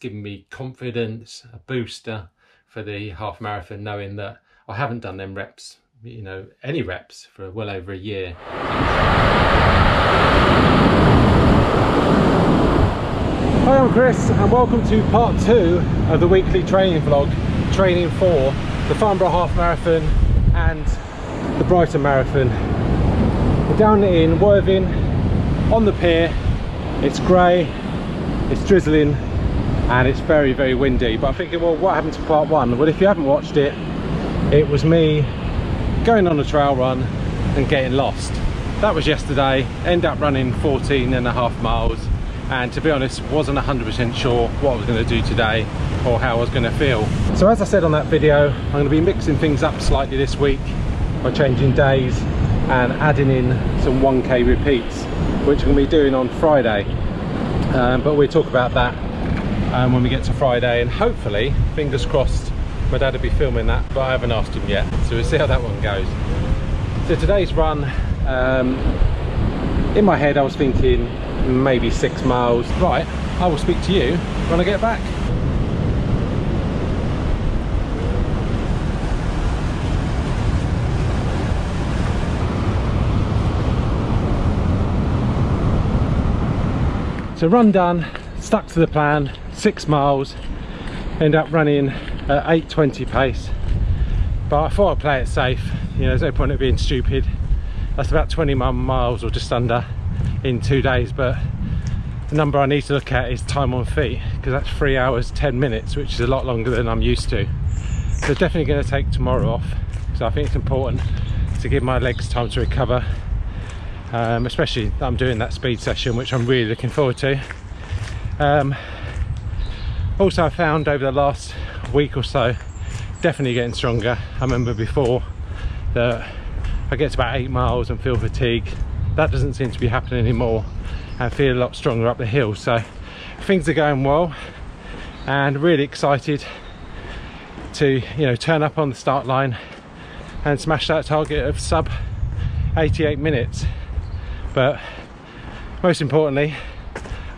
given me confidence, a booster for the half marathon, knowing that I haven't done them reps, you know, any reps for well over a year. Hi, I'm Chris and welcome to part two of the weekly training vlog, training for the Farnborough Half Marathon and the Brighton Marathon. We're down in Worthing on the pier, it's grey, it's drizzling and it's very very windy. But I'm thinking well what happened to part one? Well if you haven't watched it it was me going on a trail run and getting lost. That was yesterday. End up running 14 and a half miles. And to be honest wasn't 100% sure what I was going to do today or how I was going to feel. So as I said on that video I'm going to be mixing things up slightly this week by changing days and adding in some 1k repeats which I'm going to be doing on Friday. Um, but we'll talk about that um, when we get to Friday and hopefully fingers crossed my dad will be filming that but I haven't asked him yet so we'll see how that one goes. So today's run um, in my head I was thinking maybe six miles. Right I will speak to you when I get back. So run done stuck to the plan six miles end up running at 820 pace. But I thought I'd play it safe. You know there's no point of being stupid. That's about 21 miles or just under in two days but the number I need to look at is time on feet because that's three hours 10 minutes which is a lot longer than I'm used to. So definitely going to take tomorrow off because I think it's important to give my legs time to recover um, especially I'm doing that speed session which I'm really looking forward to. Um, also I found over the last week or so definitely getting stronger. I remember before that I get to about eight miles and feel fatigue. That doesn't seem to be happening anymore. And feel a lot stronger up the hill. So things are going well and really excited to you know turn up on the start line and smash that target of sub 88 minutes. But most importantly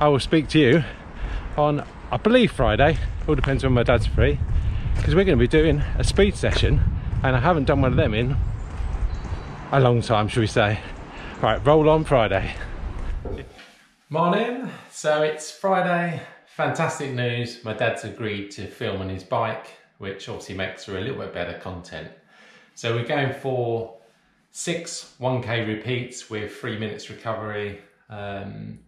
I will speak to you on I believe Friday all depends when my dad's free because we're going to be doing a speed session and I haven't done one of them in a long time should we say. Right roll on Friday. Morning. So it's Friday fantastic news. My dad's agreed to film on his bike which obviously makes for a little bit better content. So we're going for six 1k repeats with three minutes recovery. Um,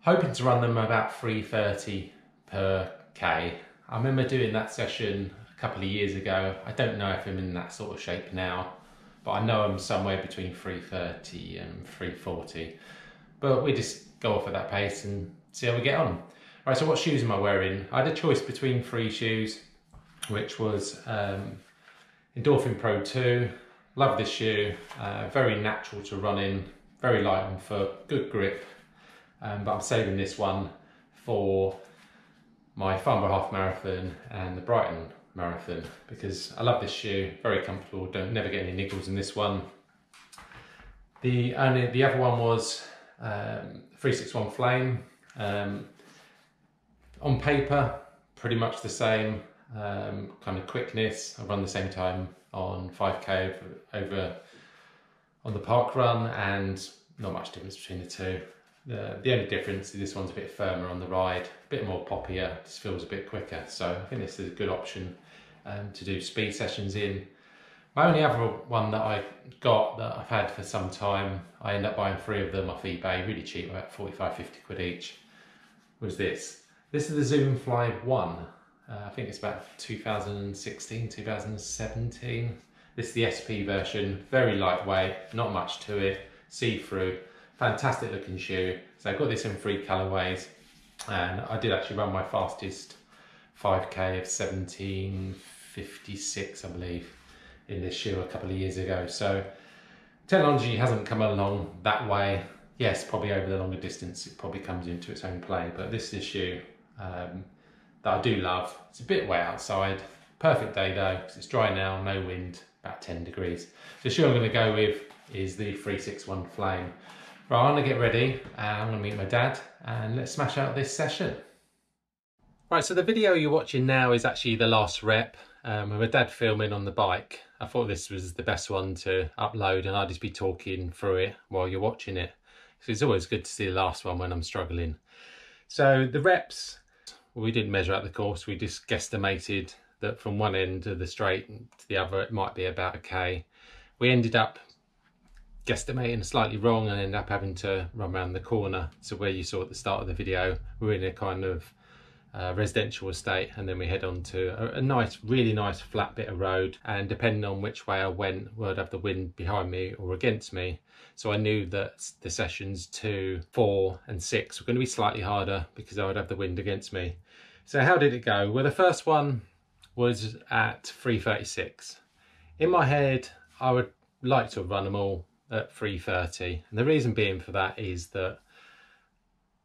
hoping to run them about 330 per k. I remember doing that session a couple of years ago. I don't know if i'm in that sort of shape now but i know i'm somewhere between 330 and 340 but we just go off at that pace and see how we get on. Right so what shoes am i wearing? I had a choice between three shoes which was um, endorphin pro 2 Love this shoe, uh, very natural to run in, very light on foot, good grip. Um, but I'm saving this one for my Farnborough Half Marathon and the Brighton Marathon because I love this shoe, very comfortable, don't never get any niggles in this one. The only the other one was um, 361 Flame. Um, on paper, pretty much the same um, kind of quickness. I run the same time on 5k over, over on the park run and not much difference between the two. The, the only difference is this one's a bit firmer on the ride, a bit more poppier, just feels a bit quicker. So I think this is a good option um, to do speed sessions in. My only other one that I got that I've had for some time, I end up buying three of them off eBay, really cheap, about 45, 50 quid each, was this. This is the Zoom Fly 1. Uh, I think it's about 2016, 2017. This is the SP version, very lightweight, not much to it, see-through, fantastic looking shoe. So I've got this in three colorways and I did actually run my fastest 5k of 1756 I believe in this shoe a couple of years ago. So technology hasn't come along that way. Yes, probably over the longer distance it probably comes into its own play, but this is a shoe um, that I do love. It's a bit wet outside. Perfect day though, because it's dry now, no wind, about 10 degrees. The shoe I'm going to go with is the 361 Flame. Right, I'm to get ready and I'm to meet my dad and let's smash out this session. Right, so the video you're watching now is actually the last rep. Um, with my dad filming on the bike. I thought this was the best one to upload and I'd just be talking through it while you're watching it. So it's always good to see the last one when I'm struggling. So the reps, we didn't measure out the course, we just guesstimated that from one end of the straight to the other it might be about a K. We ended up guesstimating slightly wrong and end up having to run around the corner. to where you saw at the start of the video, we're in a kind of uh, residential estate and then we head on to a, a, nice really nice flat bit of road. And depending on which way I went I'd have the wind behind me or against me. So I knew that the sessions two four and six were going to be slightly harder because I would have the wind against me. So how did it go? Well the first one was at 336 in my head I would like to run them all at 330 and the reason being for that is that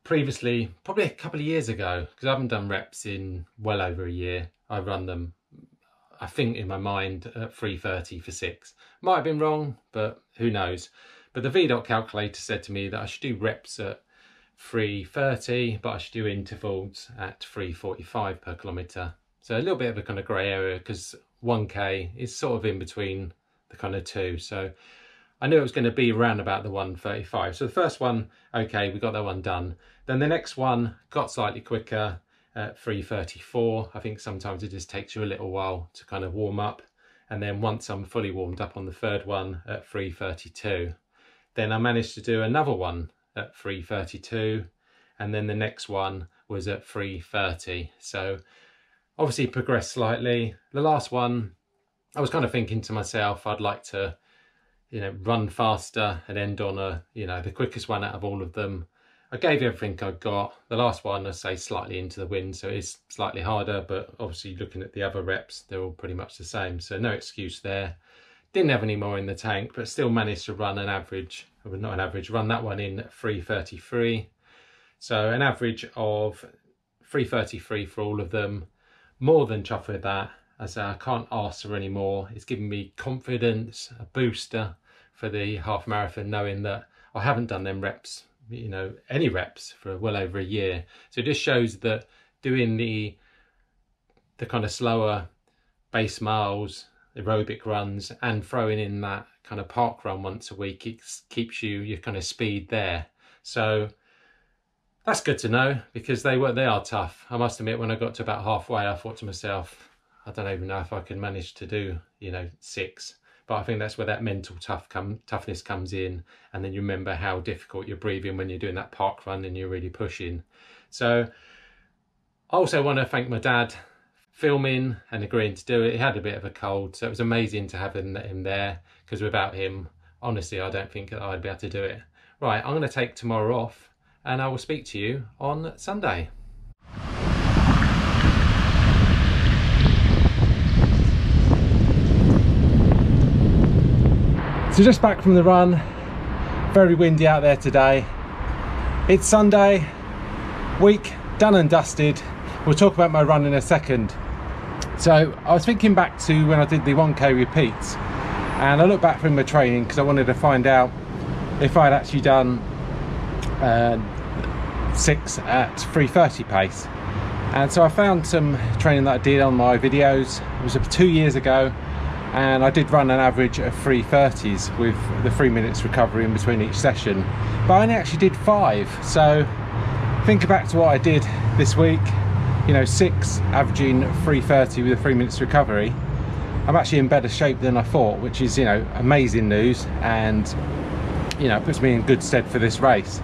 previously, probably a couple of years ago, because I haven't done reps in well over a year, I run them, I think in my mind, at 330 for six. Might have been wrong, but who knows. But the VDOT calculator said to me that I should do reps at 330, but I should do intervals at 345 per kilometre. So a little bit of a kind of grey area because 1k is sort of in between the kind of two. So I knew it was going to be around about the 135. So the first one, okay, we got that one done. Then the next one got slightly quicker at 334. I think sometimes it just takes you a little while to kind of warm up. And then once I'm fully warmed up on the third one at 332, then I managed to do another one at 332. And then the next one was at 330. So obviously progressed slightly. The last one, I was kind of thinking to myself, I'd like to you know, run faster and end on a, you know, the quickest one out of all of them. I gave everything I got. The last one, I say, slightly into the wind, so it's slightly harder, but obviously looking at the other reps, they're all pretty much the same, so no excuse there. Didn't have any more in the tank, but still managed to run an average, well, not an average, run that one in 333. So an average of 333 for all of them. More than chuffed with that. I can't ask for any more. It's given me confidence, a booster, for the half marathon knowing that I haven't done them reps, you know, any reps for well over a year. So it just shows that doing the the kind of slower base miles, aerobic runs, and throwing in that kind of park run once a week, it keeps you your kind of speed there. So that's good to know because they were they are tough. I must admit, when I got to about halfway, I thought to myself, I don't even know if I can manage to do you know six. But I think that's where that mental tough come, toughness comes in. And then you remember how difficult you're breathing when you're doing that park run and you're really pushing. So I also want to thank my dad filming and agreeing to do it. He had a bit of a cold, so it was amazing to have him, him there because without him, honestly, I don't think I'd be able to do it. Right, I'm going to take tomorrow off and I will speak to you on Sunday. So just back from the run, very windy out there today. It's Sunday, week done and dusted. We'll talk about my run in a second. So I was thinking back to when I did the 1k repeats and I looked back from my training because I wanted to find out if I'd actually done uh, six at 330 pace. And so I found some training that I did on my videos. It was two years ago and I did run an average of 330s with the three minutes recovery in between each session. But I only actually did five. So think back to what I did this week. You know six averaging 330 with a three minutes recovery. I'm actually in better shape than I thought which is you know amazing news and you know puts me in good stead for this race.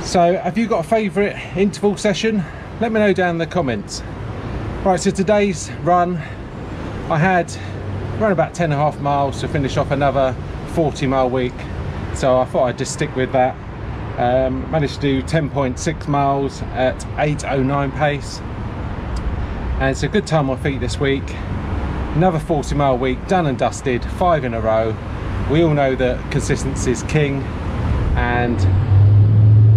So have you got a favorite interval session? Let me know down in the comments. Right so today's run I had around about 10 and a half miles to finish off another 40 mile week so I thought I'd just stick with that. Um, managed to do 10.6 miles at 8.09 pace. And it's a good time on feet this week. Another 40 mile week done and dusted five in a row. We all know that consistency is king and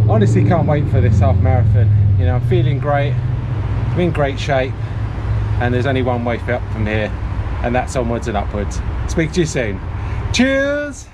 honestly can't wait for this half marathon. You know I'm feeling great I'm in great shape and there's only one way up from here and that's onwards and upwards. Speak to you soon. Cheers